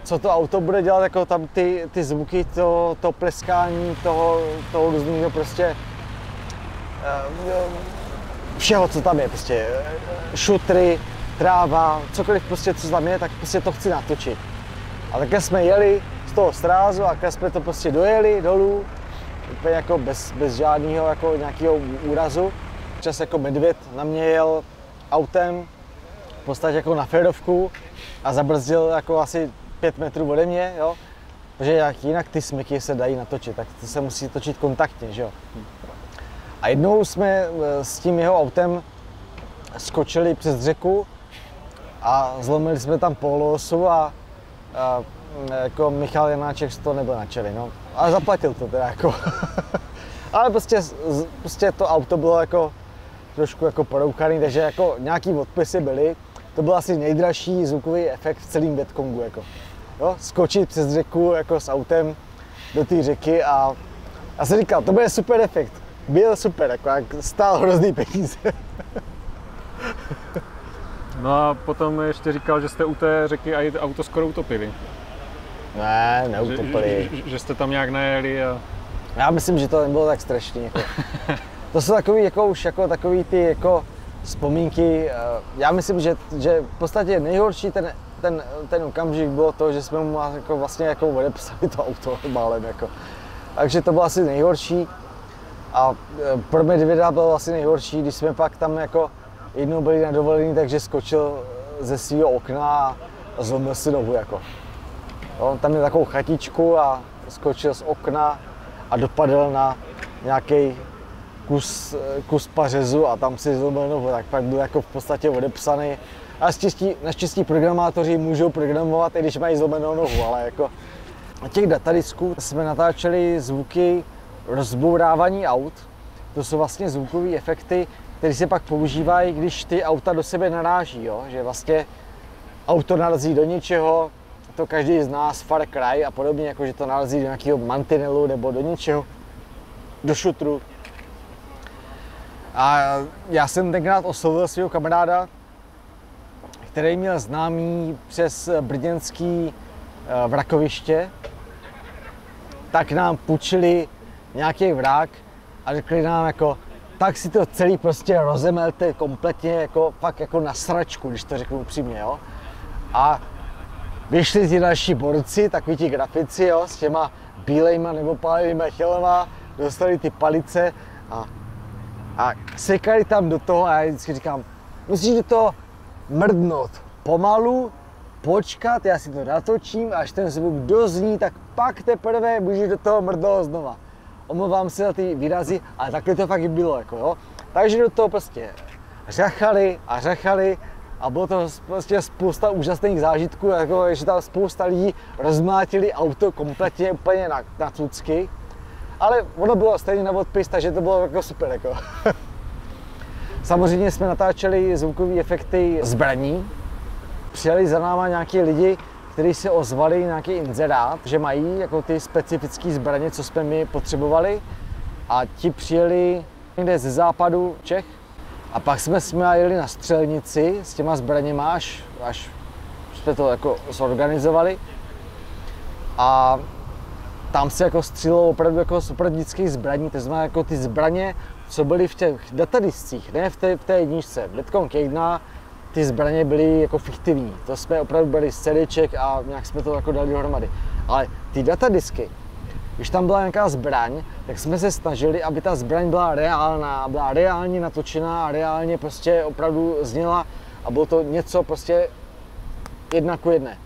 co to auto bude dělat, jako tam ty, ty zvuky, to, to pleskání, toho, toho různého prostě eh, všeho, co tam je, prostě eh, šutry, tráva, cokoliv prostě, co tam je, tak prostě to chci natočit. A také jsme jeli z toho strázu a také jsme to prostě dojeli dolů, úplně jako bez, bez žádného jako nějakého úrazu. Čas jako medvěd na mě jel autem, v podstatě jako na férovku a zabrzdil jako asi pět metrů ode mě, jo. Protože jak jinak ty smyky se dají natočit, tak to se musí točit kontaktně, že jo. A jednou jsme eh, s tím jeho autem skočili přes řeku a zlomili jsme tam polosu a, a jako Michal Janáček z toho nebyl nadšený, no. Ale zaplatil to teda jako. Ale prostě, prostě to auto bylo jako trošku jako porouchaný, takže jako nějaký odpisy byly. To byl asi nejdražší zvukový efekt v celém Vietkongu, jako. Jo, skočit přes řeku jako s autem do té řeky a já jsem říkal, to bude super efekt. Byl super, jako jak stál hrozný peníze. No a potom ještě říkal, že jste u té řeky a auto skoro utopili. Ne, neutopili. Že, že, že jste tam nějak najeli a... Já myslím, že to nebylo tak strašný. Jako. To jsou takový, jako už jako takový ty jako vzpomínky. Eh, já myslím, že, že v podstatě nejhorší ten, ten, ten okamžik bylo to, že jsme mu jako vlastně jako odepsali to auto málem. Jako. Takže to bylo asi nejhorší. A eh, pro Medvěda bylo asi nejhorší, když jsme pak tam jako jednou byli na dovolení, takže skočil ze svého okna a zlomil si nohu. Jako. On tam měl takovou chatičku a skočil z okna a dopadl na nějaký kus, kus pařezu a tam si zlomil nohu, tak pak byl jako v podstatě odepsaný. A naštěstí, programátoři můžou programovat, i když mají zlomenou nohu, ale jako na těch datadisků jsme natáčeli zvuky rozbourávání aut. To jsou vlastně zvukové efekty, které se pak používají, když ty auta do sebe naráží, jo? že vlastně auto narazí do něčeho, to každý z nás Far Cry a podobně, jako že to narazí do nějakého mantinelu nebo do něčeho, do šutru. A já jsem tenkrát oslovil svého kamaráda, který měl známý přes brděnský eh, vrakoviště, tak nám půjčili nějaký vrak a řekli nám jako, tak si to celý prostě rozemelte kompletně jako, fakt jako na sračku, když to řeknu upřímně, jo. A vyšli ti další borci, takový ti grafici, jo, s těma bílejma nebo pálivýma chelema, dostali ty palice a, a sekali tam do toho a já vždycky říkám, musíš do toho mrdnout pomalu, počkat, já si to natočím, až ten zvuk dozní, tak pak teprve můžeš do toho mrdnout znova omlouvám se za ty výrazy, ale takhle to fakt bylo, jako jo. Takže do toho prostě řachali a řachali a bylo to prostě spousta úžasných zážitků, jako že tam spousta lidí rozmlátili auto kompletně úplně na, na cucky. Ale ono bylo stejně na odpis, takže to bylo jako super. Jako. Samozřejmě jsme natáčeli zvukové efekty zbraní. Přijeli za náma nějaký lidi, kteří se ozvali nějaký inzerát, že mají jako ty specifické zbraně, co jsme my potřebovali a ti přijeli někde ze západu Čech a pak jsme s jeli na střelnici s těma zbraněma, až, až jsme to jako zorganizovali a tam se jako střílelo opravdu jako z opravdických zbraní, to znamená jako ty zbraně, co byly v těch datadiscích, ne v té, v té jedničce. Bitcoin 1 ty zbraně byly jako fiktivní. To jsme opravdu byli z CDček a nějak jsme to jako dali dohromady. Ale ty datadisky, když tam byla nějaká zbraň, tak jsme se snažili, aby ta zbraň byla reálná, byla reálně natočená a reálně prostě opravdu zněla a bylo to něco prostě jedna ku jedné.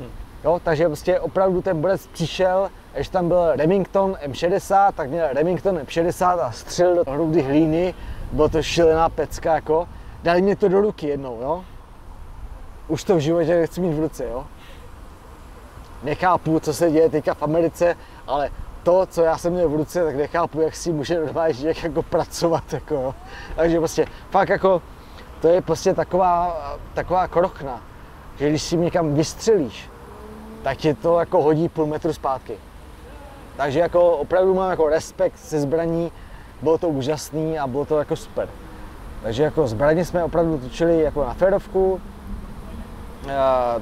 Hm. Jo, takže prostě opravdu ten borec přišel, když tam byl Remington M60, tak měl Remington M60 a střelil do hrudy hlíny, bylo to šílená pecka jako dali mě to do ruky jednou, jo. Už to v životě nechci mít v ruce, jo. Nechápu, co se děje teďka v Americe, ale to, co já jsem měl v ruce, tak nechápu, jak si může normálně člověk jako pracovat, jako jo. Takže prostě, fakt jako, to je prostě taková, taková krochna, že když si někam vystřelíš, tak ti to jako hodí půl metru zpátky. Takže jako opravdu mám jako respekt se zbraní, bylo to úžasný a bylo to jako super. Takže jako zbraně jsme opravdu točili jako na férovku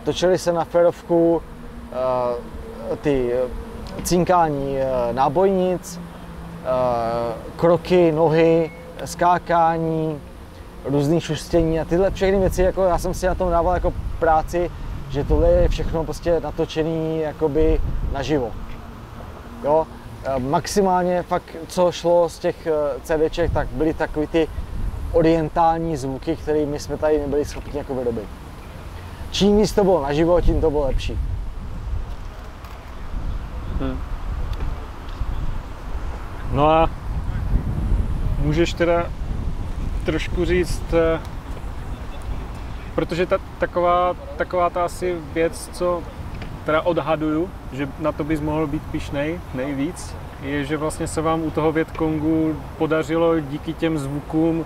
točili se na ferovku ty cinkání nábojnic, kroky, nohy, skákání, různý šustění a tyhle všechny věci, jako já jsem si na tom dával jako práci, že tohle je všechno prostě natočený jakoby naživo. Jo? Maximálně fakt, co šlo z těch CDček, tak byly takový ty orientální zvuky, které my jsme tady nebyli schopni jako vyrobit. Čím víc to bylo naživo, tím to bylo lepší. Hmm. No a můžeš teda trošku říct, eh, protože ta, taková, taková ta asi věc, co teda odhaduju, že na to bys mohl být pišnej nejvíc, je, že vlastně se vám u toho Větkongu podařilo díky těm zvukům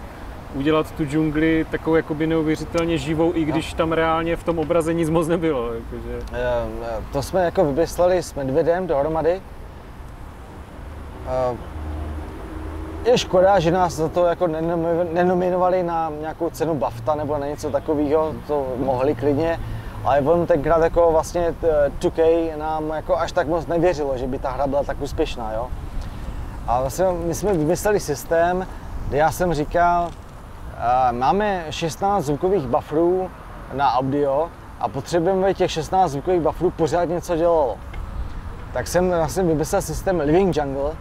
udělat tu džungli takovou jakoby neuvěřitelně živou, i když tam reálně v tom obraze nic moc nebylo. Jakože. To jsme jako vymysleli s Medvědem dohromady. Je škoda, že nás za to jako nenominovali na nějakou cenu BAFTA nebo na něco takového, to mohli klidně, ale on tenkrát jako vlastně 2K nám jako až tak moc nevěřilo, že by ta hra byla tak úspěšná, jo. A vlastně my jsme vymysleli systém, kde já jsem říkal, máme 16 zvukových bufferů na audio a potřebujeme těch 16 zvukových bufferů pořád něco dělalo. Tak jsem vlastně vymyslel systém Living Jungle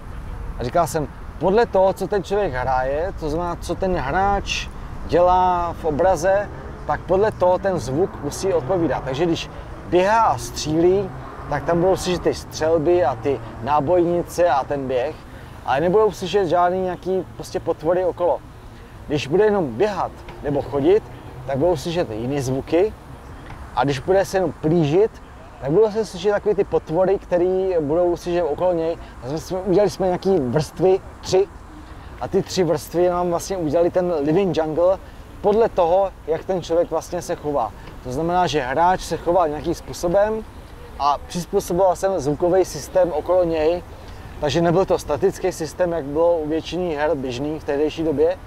a říkal jsem, podle toho, co ten člověk hraje, to znamená, co ten hráč dělá v obraze, tak podle toho ten zvuk musí odpovídat. Takže když běhá a střílí, tak tam budou slyšet ty střelby a ty nábojnice a ten běh, ale nebudou slyšet žádný nějaký prostě potvory okolo. Když bude jenom běhat nebo chodit, tak budou slyšet jiné zvuky a když bude se jenom plížit, tak budou se slyšet takové ty potvory, které budou slyšet okolo něj. Jsme, udělali jsme nějaké vrstvy, tři, a ty tři vrstvy nám vlastně udělali ten living jungle podle toho, jak ten člověk vlastně se chová. To znamená, že hráč se chová nějakým způsobem a přizpůsoboval jsem zvukový systém okolo něj, takže nebyl to statický systém, jak bylo u většiny her běžný v tehdejší době,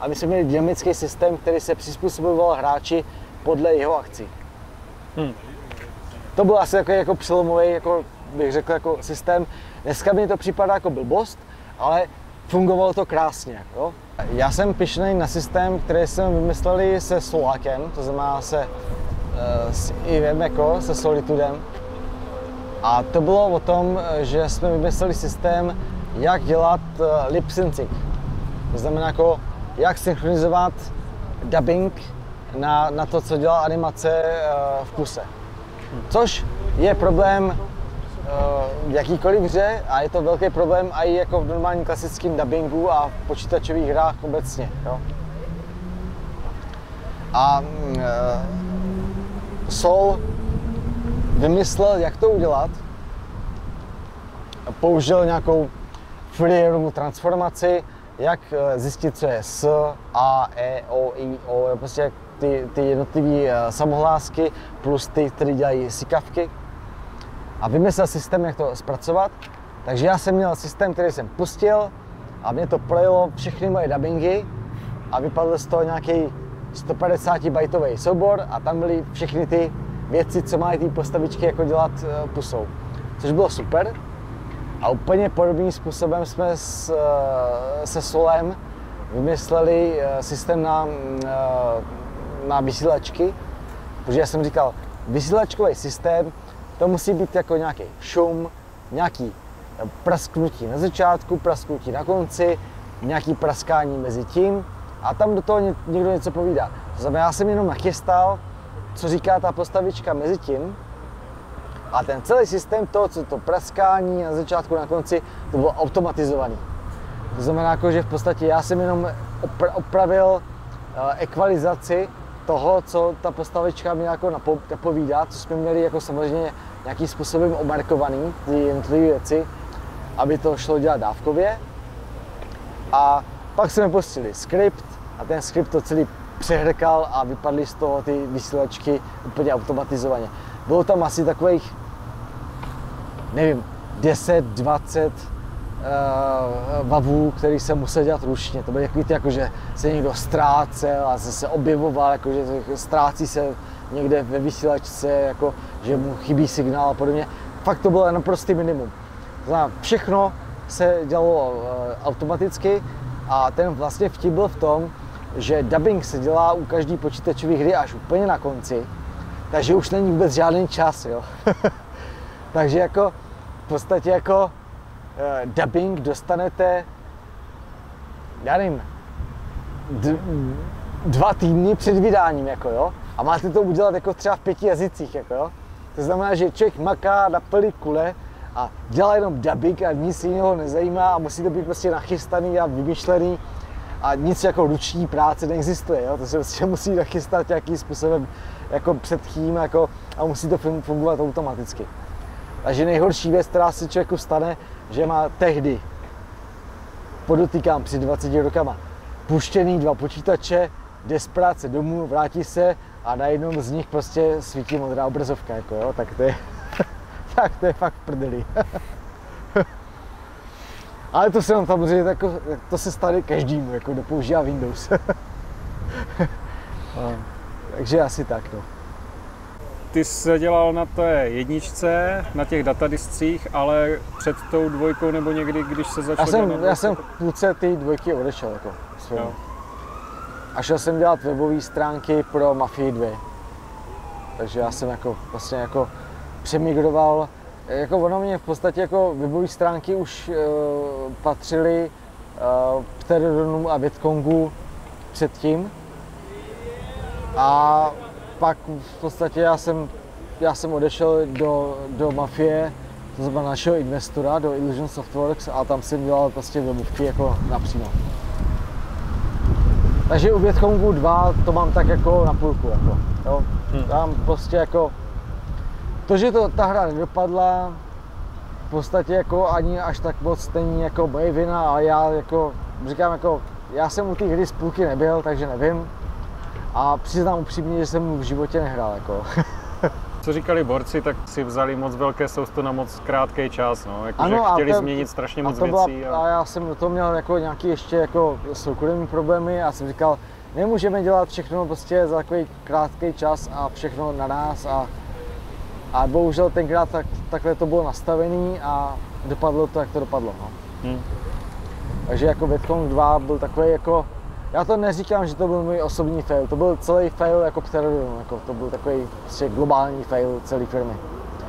a my jsme měli dynamický systém, který se přizpůsoboval hráči podle jeho akcí. Hmm. To byl asi takový jako přelomový, jako bych řekl, jako systém. Dneska mi to připadá jako blbost, ale fungovalo to krásně. Jo? Já jsem pišnej na systém, který jsme vymysleli se Solákem, to znamená se uh, s IVM, jako, se Solitudem. A to bylo o tom, že jsme vymysleli systém, jak dělat uh, lip syncing. To znamená jako jak synchronizovat dubbing na, na to, co dělá animace eh, v puse. Což je problém eh, v jakýkoliv hře a je to velký problém i jako v normálním klasickém dubbingu a v počítačových hrách obecně. Jo. A uh, Soul vymyslel, jak to udělat. Použil nějakou Fourierovou transformaci, jak eh, zjistit, co je S, A, E, O, I, O, prostě ty, ty jednotlivé eh, samohlásky plus ty, které dělají sikavky. A vymyslel systém, jak to zpracovat. Takže já jsem měl systém, který jsem pustil a mě to projelo všechny moje dubbingy a vypadl z toho nějaký 150 bajtový soubor a tam byly všechny ty věci, co mají ty postavičky jako dělat eh, pusou. Což bylo super. A úplně podobným způsobem jsme s, eh, se Solem vymysleli eh, systém na, eh, na vysílačky, protože já jsem říkal, vysílačkový systém, to musí být jako nějaký šum, nějaký prasknutí na začátku, prasknutí na konci, nějaký praskání mezi tím a tam do toho někdo něco povídá. To znamená, já jsem jenom nachystal, co říká ta postavička mezi tím a ten celý systém toho, co to praskání na začátku, na konci, to bylo automatizovaný. To znamená, jako, že v podstatě já jsem jenom opra- opravil uh, ekvalizaci toho, co ta postavička mi jako napovídá, co jsme měli jako samozřejmě nějakým způsobem omarkovaný, ty jednotlivé věci, aby to šlo dělat dávkově. A pak jsme pustili skript a ten skript to celý přehrkal a vypadly z toho ty vysílačky úplně automatizovaně. Bylo tam asi takových nevím, 10, 20 uh, vavů, který se musel dělat ručně. To byly takový jako, že se někdo ztrácel a se, objevoval, jako, že ztrácí se někde ve vysílačce, jako, že mu chybí signál a podobně. Fakt to bylo naprostý minimum. Znamená, všechno se dělalo uh, automaticky a ten vlastně vtip byl v tom, že dubbing se dělá u každý počítačové hry až úplně na konci, takže už není vůbec žádný čas, jo. takže jako v podstatě jako uh, dubbing dostanete, já nevím, d- dva týdny před vydáním, jako jo. A máte to udělat jako třeba v pěti jazycích, jako jo. To znamená, že člověk maká na kule a dělá jenom dubbing a nic jiného nezajímá a musí to být prostě nachystaný a vymyšlený a nic jako ruční práce neexistuje, jo? to se prostě musí nachystat nějakým způsobem jako předtím jako, a musí to fungovat automaticky. Takže nejhorší věc, která se člověku stane, že má tehdy, podotýkám při 20 rokama, puštěný dva počítače, jde z práce domů, vrátí se a na jednom z nich prostě svítí modrá obrazovka, jako jo, tak to je, tak to je fakt prdeli. Ale to se nám samozřejmě, jako, to se stane každému, jako kdo používá Windows. Takže asi tak, no. Ty jsi dělal na té jedničce, na těch datadiscích, ale před tou dvojkou nebo někdy, když se začal Já jsem, já jsem v půlce ty dvojky odešel, jako, A šel jsem dělat webové stránky pro Mafii 2. Takže já jsem jako vlastně jako přemigroval jako ono mě v podstatě jako webové stránky už uh, patřily uh, Pterodonu a Bitkongu předtím. A pak v podstatě já jsem, já jsem odešel do, do mafie, to znamená našeho investora, do Illusion Softworks a tam jsem dělal prostě webovky jako napřímo. Takže u Bitkongu 2 to mám tak jako na půlku. Jako, jo. Hmm. Tam prostě jako to, že to ta hra nedopadla, v podstatě jako ani až tak moc není jako moje vina, ale já jako říkám jako, já jsem u té hry z půlky nebyl, takže nevím. A přiznám upřímně, že jsem v životě nehrál jako. Co říkali borci, tak si vzali moc velké sousto na moc krátký čas, no. Jako, ano, chtěli to, změnit strašně moc to věcí. Byla, a... a... já jsem do toho měl jako nějaký ještě jako soukromý problémy a jsem říkal, nemůžeme dělat všechno prostě za takový krátký čas a všechno na nás a a bohužel tenkrát tak, takhle to bylo nastavené a dopadlo to, jak to dopadlo. No. Hmm. Takže jako Vietcong 2 byl takový jako, já to neříkám, že to byl můj osobní fail, to byl celý fail jako Pterodon, jako to byl takový prostě globální fail celé firmy.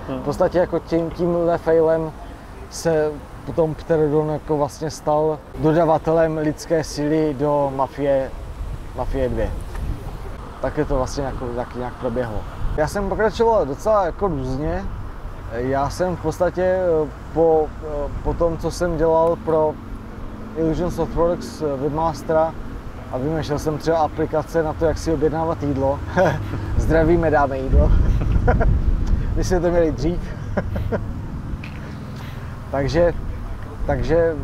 Hmm. V podstatě jako tím, tímhle failem se potom Pterodon jako vlastně stal dodavatelem lidské síly do Mafie, Mafie 2. je to vlastně jako, tak nějak proběhlo. Já jsem pokračoval docela jako různě. Já jsem v podstatě eh, po, eh, po tom, co jsem dělal pro Illusion Softworks eh, Webmastera a vymýšlel jsem třeba aplikace na to, jak si objednávat jídlo. Zdravíme, dáme jídlo. Vy jste to měli dřív. takže, takže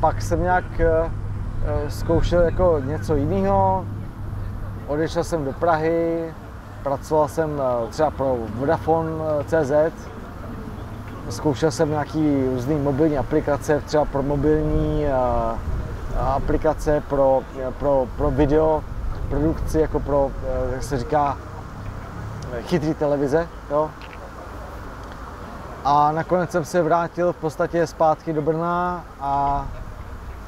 pak jsem nějak zkoušel jako něco jiného. Odešel jsem do Prahy, Pracoval jsem eh, třeba pro Vodafone eh, CZ, zkoušel jsem nějaký různé mobilní aplikace, třeba pro mobilní eh, aplikace pro, pro, pro video produkci, jako pro, jak se říká, chytrý televize. Jo? A nakonec jsem se vrátil v podstatě zpátky do Brna a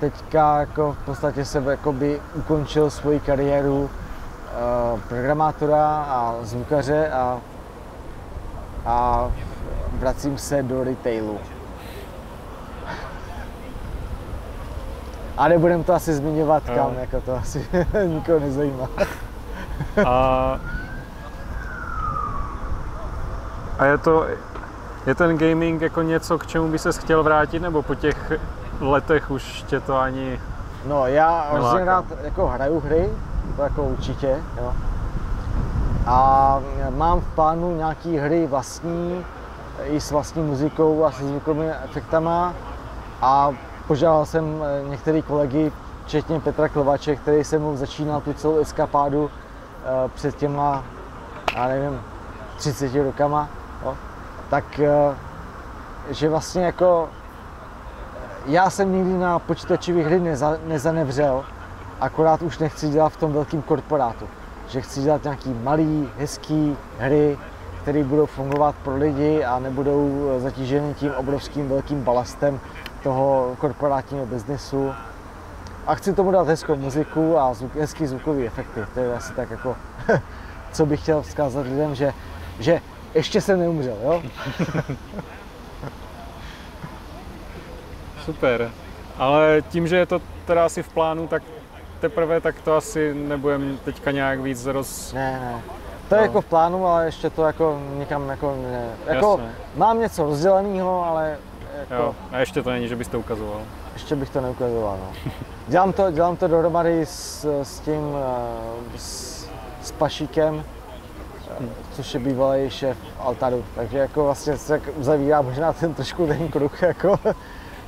teďka jako v podstatě jsem jakoby ukončil svoji kariéru Eh, programátora a zvukaře a, a vracím se do retailu. A nebudem to asi zmiňovat kam, jako to asi nikoho nezajímá. a, a je to, je ten gaming jako něco, k čemu by se chtěl vrátit, nebo po těch letech už tě to ani No já hrozně rád jako hraju hry, to jako určitě, jo. A mám v plánu nějaký hry vlastní, i s vlastní muzikou a se zvukovými efektama a požádal jsem eh, některé kolegy, včetně Petra Klovače, který se mu začínal tu celou eskapádu eh, před těma, já nevím, 30 rokama, jo. tak eh, že vlastně jako já jsem nikdy na počítačové hry neza, nezanevřel, akorát už nechci dělat v tom velkém korporátu. že chci dělat nějaký malý, hezký hry, které budou fungovat pro lidi a nebudou zatíženy tím obrovským velkým balastem toho korporátního biznesu. A chci tomu dát hezkou muziku a zvuk, hezký zvukový efekty. To je asi tak jako, co bych chtěl vzkázat lidem, že, že ještě jsem neumřel, jo? Super. Ale tím, že je to teda asi v plánu, tak teprve, tak to asi nebudeme teďka nějak víc roz... Ne, ne. To je No. jako v plánu, ale ještě to jako nikam jako ne. Jako Jasné. mám něco rozděleného, ale jako Jo. A ještě to není, že byste ukazoval. ještě bych to neukazoval. No. Dělám to, dělám to dohromady s, s tím, eh, s, s Pašíkem, eh, což je bývalý šéf Altaru. Takže jako vlastně se tak uzavírá možná ten trošku ten kruh, jako,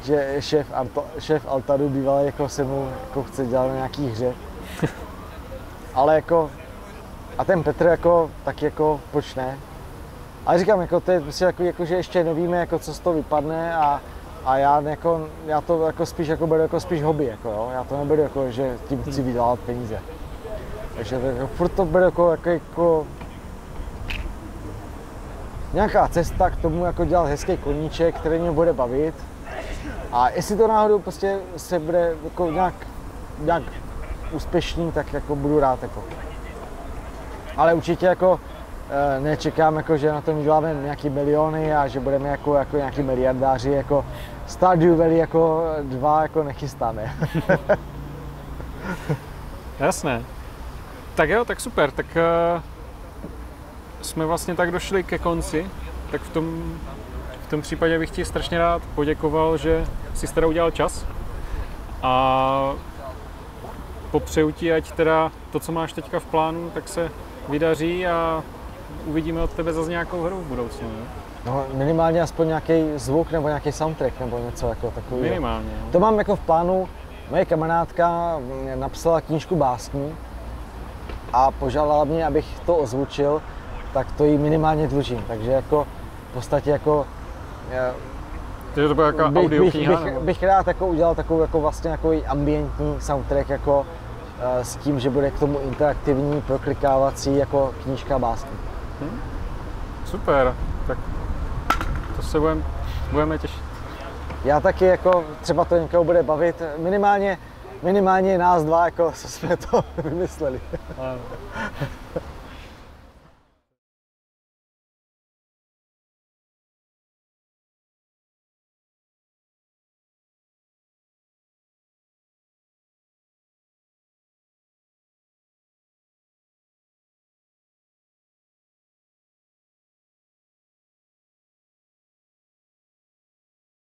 že šéf, Arto, šéf Altaru bývalý jako se mu jako chce dělat na nějaký hře. Ale jako, a ten Petr jako, tak jako, proč ne? Ale říkám, jako, to je prostě jako, jako, že ještě nevíme, jako, co z toho vypadne a, a já, jako, já to jako spíš jako beru jako spíš hobby, jako, jo? já to neberu jako, že tím chci vydělat peníze. Takže to, jako, furt to beru jako, jako, jako nějaká cesta k tomu, jako dělat hezký koníček, který mě bude bavit. A jestli to náhodou prostě se bude jako nějak, nějak úspěšný, tak jako budu rád. Jako. Ale určitě jako nečekám, jako, že na tom vyděláme nějaký miliony a že budeme jako, jako nějaký miliardáři, jako Stardew Valley jako dva jako nechystáme. Jasné. Tak jo, tak super. Tak uh, jsme vlastně tak došli ke konci. Tak v tom, v tom případě bych ti strašně rád poděkoval, že jsi teda udělal čas. A popřeju ti, ať teda to, co máš teďka v plánu, tak se vydaří a uvidíme od tebe zase nějakou hru v budoucnu. Ne? No, minimálně aspoň nějaký zvuk nebo nějaký soundtrack nebo něco jako takového. Minimálně. No. To mám jako v plánu. Moje kamarádka napsala knížku básní a požádala mě, abych to ozvučil, tak to jí minimálně dlužím. Takže jako v podstatě jako eh, Takže to byla jako bych, bych, audiokniha? bych, nebo? bych, rád jako udělal takovou jako vlastně jako ambientní soundtrack jako eh, s tím, že bude k tomu interaktivní, proklikávací jako knížka básní. Super, tak to se budeme, budeme těšit. Já taky jako třeba to někoho bude bavit, minimálně, minimálně nás dva, jako co jsme to vymysleli. Ano.